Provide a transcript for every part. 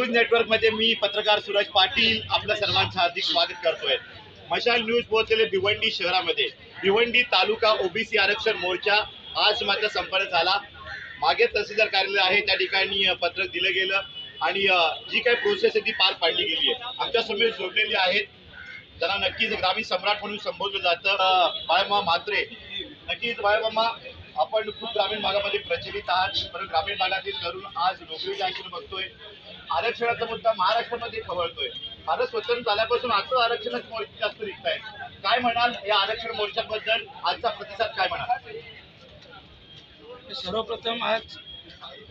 नेटवर्कमध्ये मी पत्रकार सुरज पाटील आपलं सर्वांचं हार्दिक स्वागत करतोय. मशाल न्यूज पोहोचलेले भिवंडी शहरामध्ये. भिवंडी तालुका ओबीसी आरक्षण मोर्चा आज मात्र संपन्न झाला. मागे तहसीलदार कार्यालय आहे त्या ठिकाणी पत्रक दिलं गेलं आणि जी काही प्रोसेस आहे ती पार पाडली गेली आहे. आमच्यासमोर जोडलेली आहेत. त्यांना नक्कीच ग्रामीण सम्राट म्हणून संबोधलं जातं. अ, बाळमा म्हात्रे. नक्कीच बाळमामा आपण खूप ग्रामीण भागामध्ये प्रचलित आहात. पण ग्रामीण भागातील तरुण आज नोकरीच्या आशेने बघतोय. आरक्षणाचा मुद्दा महाराष्ट्रामध्ये खवळतोय. भारत स्वतंत्र झाल्यापासून आजचं आरक्षणच मोर्चे जास्त दिसत आहे काय म्हणाल या आरक्षण मोर्चाबद्दल? आजचा प्रतिसाद काय म्हणाल? सर्वप्रथम आज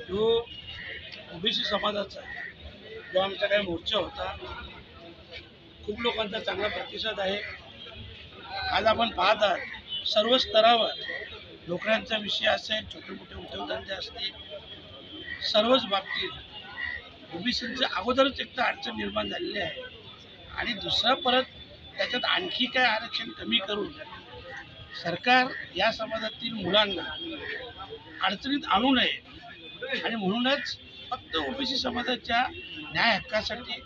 जो ओबीसी समाजाचा जो आमचा काही मोर्चा होता खूप लोकांचा चांगला प्रतिसाद आहे. आज आपण पाहत आहात सर्व स्तरावर नोकऱ्यांचा विषय असेल छोटे मोठे उद्योगधंदे असतील सर्वच बाबतीत ओबीसीचं अगोदरच एक तर अडचण निर्माण झालेली आहे. आणि दुसरं परत त्याच्यात आणखी काय आरक्षण कमी करून सरकार या समाजातील मुलांना अडचणीत आणू नये. आणि म्हणूनच फक्त ओबीसी समाजाच्या न्याय हक्कासाठी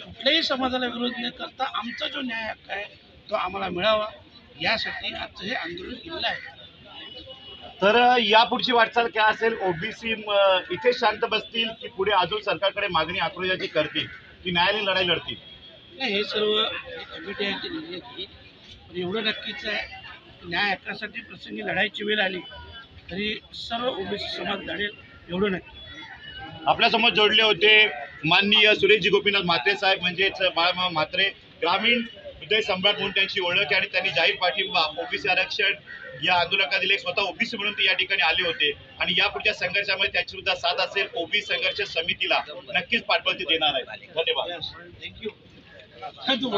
कुठल्याही समाजाला विरोध न करता आमचा जो न्याय हक्क आहे तो आम्हाला मिळावा. यासाठी आजचं हे आंदोलन केलेलं आहे. तर अ, यापुढची वाटचाल काय असेल? ओबीसी इथे शांत बसतील की पुढे अजून सरकारकडे मागणी आक्रोशाची करतील की न्यायालयीन लढाई लढतील? नाही हे सर्व कमिटी आहे ती निर्णय घेईल पण एवढं नक्कीच आहे न्याय हक्कासाठी प्रसंगी लढायची वेळ आली तरी सर्व ओबीसी समाज लढेल एवढं नक्की. आपल्यासमोर जोडले होते माननीय सुरेशजी गोपीनाथ म्हात्रे साहेब म्हणजेच बाळमा म्हात्रे ग्रामीण हृदय सम्राट म्हणून त्यांची ओळख आहे आणि त्यांनी जाहीर पाठिंबा ओबीसी आरक्षण या आंदोलनाला दिले स्वतः ओबीसी म्हणून ते या ठिकाणी आले होते. आणि यापुढच्या संघर्षामध्ये त्यांची सुद्धा साथ असेल ओबीसी संघर्ष समितीला नक्कीच पाठबळ ते देणार आहे. धन्यवाद. थँक्यू